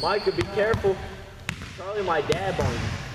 Micah, be careful. Probably my dad on you.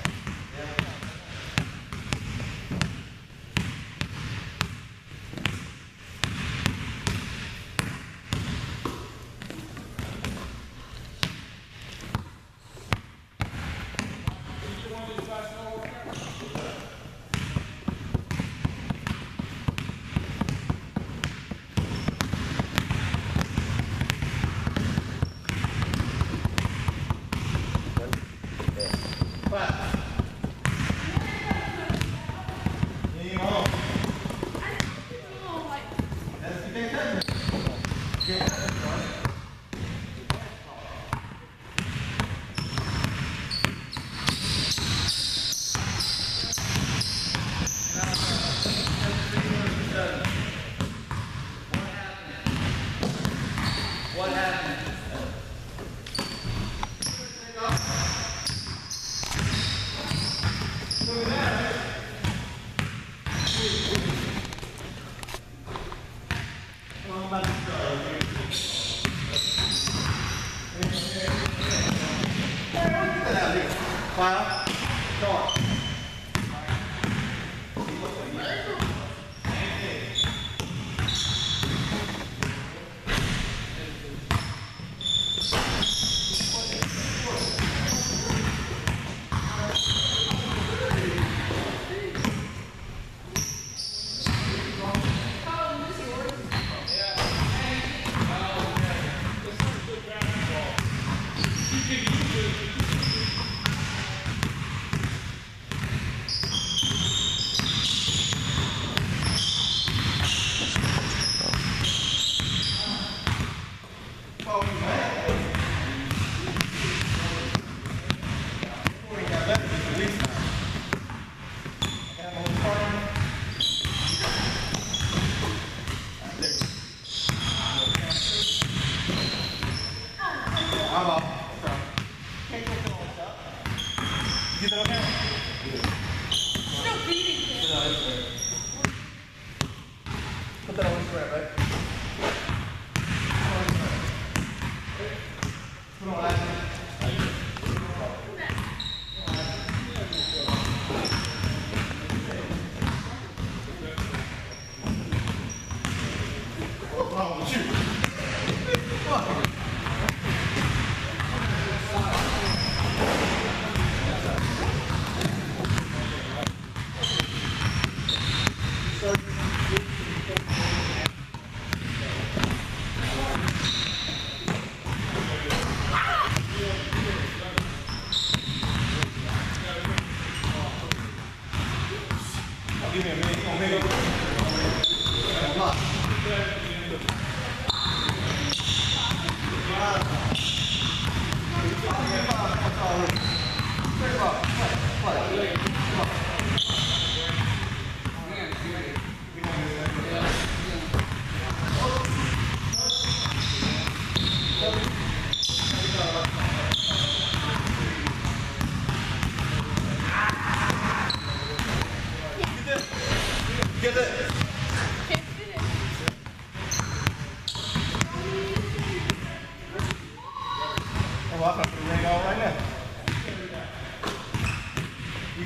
Free throw,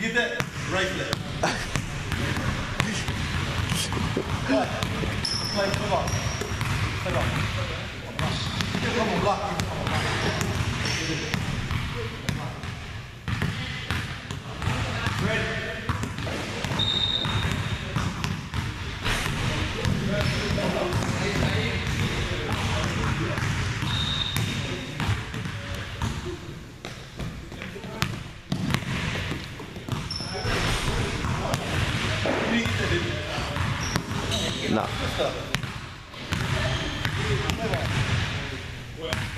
Give that right flip. Play, play, come on. Come on. Come on, block. Well.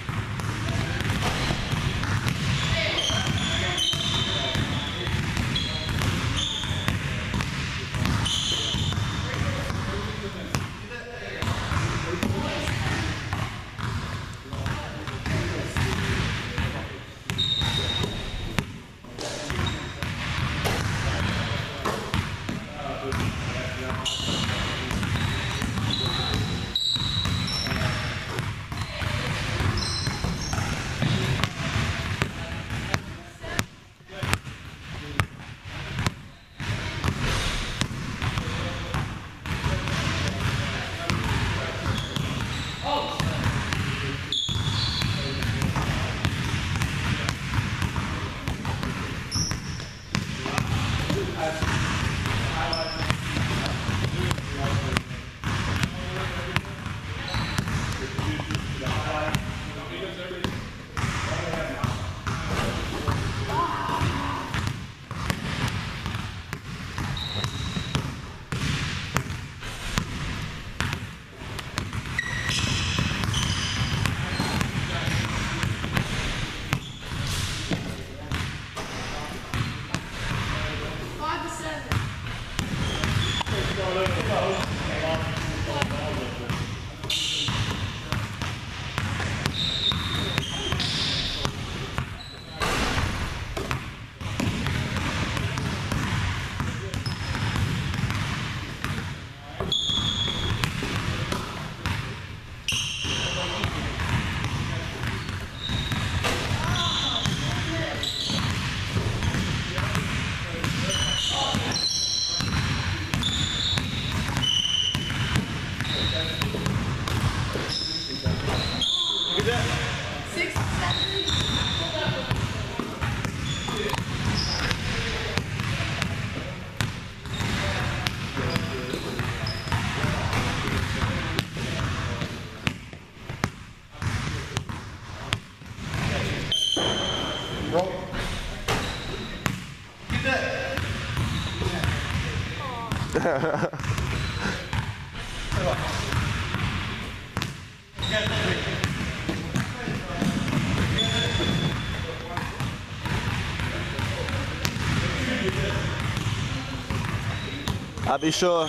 Ah, bicho.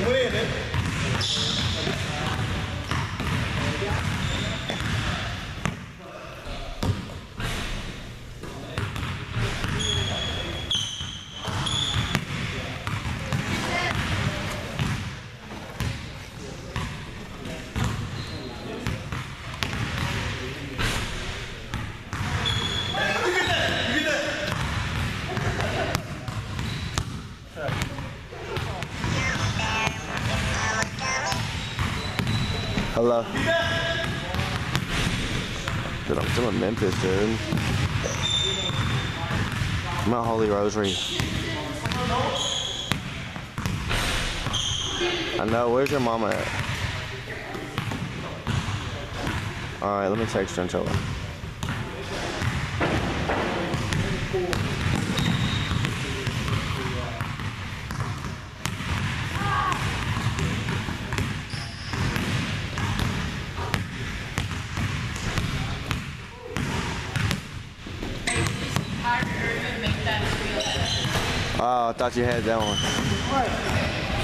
Come. Hello. Dude, I'm still in Memphis, dude. I'm Holy Rosary. I know. Where's your mama at? Alright, let me text her I thought you had that one.